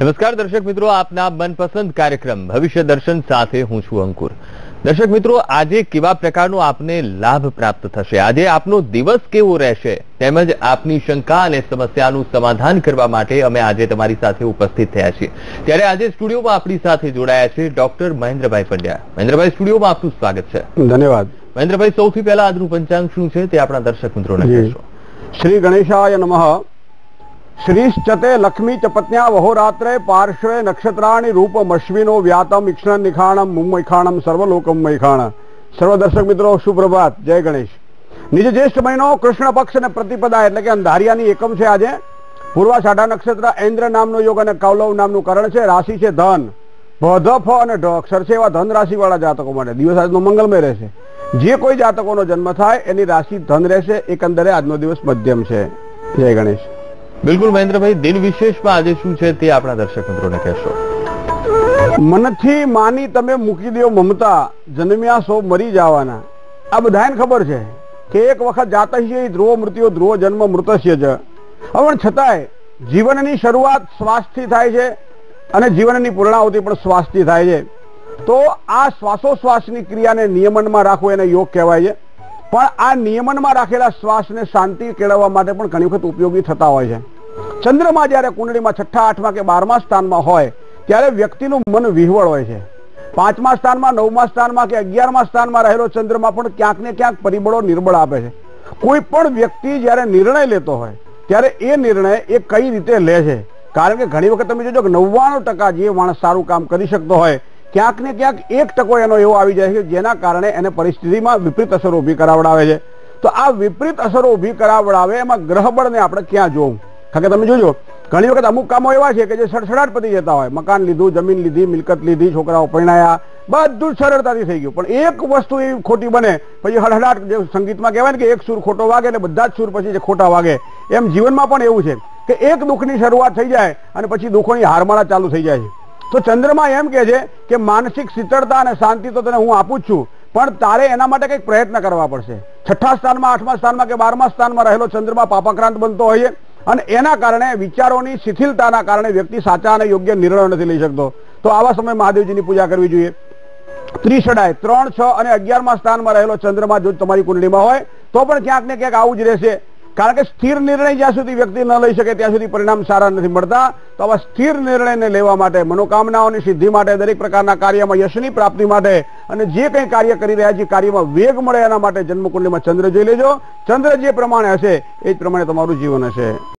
નમસ્કાર દર્શક મિત્રો આપના મનપસંદ કાર્યક્રમ ભવિષ્ય દર્શન સાથે હું છું અંકુર. દર્શક મિત્રો આજે કેવા પ્રકારનો આપને લાભ પ્રાપ્ત થશે? આજે આપનો દિવસ કેવો રહેશે? તેમજ આપની શંકા અને સમસ્યાનું સમાધાન કરવા માટે અમે આજે તમારી સાથે ઉપસ્થિત થયા છીએ. ત્યારે આજે સ્ટુડિયોમાં આપણી સાથે જોડાયા છે ડોક્ટર મહેન્દ્રભાઈ પંડ્યા. મહેન્દ્રભાઈ સ્ટુડિયોમાં આપનું સ્વાગત છે. ધન્યવાદ. મહેન્દ્રભાઈ સૌથી પહેલા આજનું પંચાંગ શું છે તે આપણા દર્શક મિત્રોને. શ્રી ગણેશાય નમઃ. શ્રીશ્ચતે લક્ષ્મી ચ પત્ન્યા વહોરાત્રે પાર્શ્વે નક્ષત્રાણી રૂપમ અશ્વિનો વ્યાતમ ઇક્ષણ નિખાણમ મુમૈખાણમ સર્વલોકમ મૈખાણ. સર્વ દર્શક મિત્રો, સુપ્રભાત. જય ગણેશ. નિજ જ્યેષ્ઠ મહિનો કૃષ્ણ પક્ષ અને પ્રતિપદા એટલે કે અંધારિયાની એકમ છે આજે. પૂર્વાષાઢા નક્ષત્ર ઇન્દ્ર નામનો યોગ અને કૌલવ નામનું કરણ છે, રાશિ છે ધન. ભધ, ફ અને ઢ અક્ષર છે એવા ધન રાશિવાળા જાતકો માટે. દિવસ આજનો મંગલમય રહેશે. જે કોઈ જાતકોનો જન્મ થાય, એની રાશિ ધન રહેશે. એકંદરે આજનો દિવસ મધ્યમ છે. જય ગણેશ. બિલકુલ મહેન્દ્રભાઈ દિન વિશેષમાં આજે શું છે તે આપણા દર્શક મિત્રોને કહેશો. મનથી માની તમે મૂકી દો મમતા, જન્મ્યા સો મરી જવાના. આ બધાને ખબર છે કે એક વખત જાતસ્ય ધ્રુવ મૃત્યુ, ધ્રુવ જન્મ મૃતસ્ય જ. હવે છતાંય જીવનની શરૂઆત શ્વાસથી થાય છે અને જીવનની પૂર્ણાવતી પણ શ્વાસથી થાય છે. તો આ શ્વાસોશ્વાસની ક્રિયાને નિયમનમાં રાખવું એને યોગ કહેવાય છે. પણ આ નિયમનમાં રાખેલા શ્વાસને શાંતિ કેળવવા માટે પણ ઘણી વખત ઉપયોગી થતા હોય છે. ચંદ્રમાં જ્યારે કુંડળીમાં છઠ્ઠા, આઠમા કે બારમા સ્થાનમાં હોય, ત્યારે વ્યક્તિનું મન વિહવળ હોય છે. પાંચમા સ્થાનમાં, નવમા સ્થાનમાં કે અગિયારમા સ્થાનમાં રહેલો ચંદ્રમાં પણ ક્યાંક ને ક્યાંક પરિબળો નિર્બળ આપે છે. કોઈ પણ વ્યક્તિ જ્યારે નિર્ણય લેતો હોય, ત્યારે એ નિર્ણય એ કઈ રીતે લે છે? કારણ કે ઘણી વખત તમે જોજો કે નવ્વાણું ટકા જે માણસ સારું કામ કરી શકતો હોય ક્યાંક ને ક્યાંક એક ટકો એનો એવો આવી જાય છે જેના કારણે એને પરિસ્થિતિમાં વિપરીત અસરો ઊભી કરાવડાવે છે. તો આ વિપરીત અસરો ઊભી કરાવડાવે એમાં ગ્રહબળને આપણે ક્યાં જોવું? કારણ કે તમે જોજો, ઘણી વખત અમુક કામો એવા છે કે જે સડસડાટ પતી જતા હોય. મકાન લીધું, જમીન લીધી, મિલકત લીધી, છોકરાઓ પરણાયા, બધું જ સરળતાથી થઈ ગયું. પણ એક વસ્તુ એવી ખોટી બને, પછી હડહડાટ જે સંગીતમાં કહેવાય ને કે એક સુર ખોટો વાગે એટલે બધા જ સુર પછી જે ખોટા વાગે. એમ જીવનમાં પણ એવું છે કે એક દુઃખની શરૂઆત થઈ જાય અને પછી દુઃખોની હારમાળા ચાલુ થઈ જાય છે. તો ચંદ્રમાં એમ કે છે કે માનસિક શીતળતા અને શાંતિ તો તને હું આપું જ છું, પણ તારે એના માટે કંઈક પ્રયત્ન કરવા પડશે. છઠ્ઠા સ્થાનમાં, આઠમા સ્થાનમાં કે બારમા સ્થાનમાં રહેલો ચંદ્રમાં પાપાક્રાંત બનતો હોય અને એના કારણે વિચારોની શિથિલતાના કારણે વ્યક્તિ સાચા અને યોગ્ય નિર્ણયો નથી લઈ શકતો. તો આવા સમયે મહાદેવજીની પૂજા કરવી જોઈએ. ત્રિષડાય ત્રણ, છ અને અગિયારમાં સ્થાનમાં રહેલો ચંદ્રમાં જો તમારી કુંડળીમાં હોય, તો પણ ક્યાંક ને ક્યાંક આવું જ રહેશે. કારણ કે સ્થિર નિર્ણય જ્યાં સુધી વ્યક્તિ ન લઈ શકે ત્યાં સુધી પરિણામ સારા નથી મળતા, તો આવા સ્થિર નિર્ણયને લેવા માટે, મનોકામનાઓની સિદ્ધિ માટે, દરેક પ્રકારના કાર્યમાં યશની પ્રાપ્તિ માટે અને જે કંઈ કાર્ય કરી રહ્યા છે કાર્યમાં વેગ મળે એના માટે જન્મકુંડલીમાં ચંદ્ર જોઈ લેજો. ચંદ્ર જે પ્રમાણે હશે, એ જ પ્રમાણે તમારું જીવન હશે.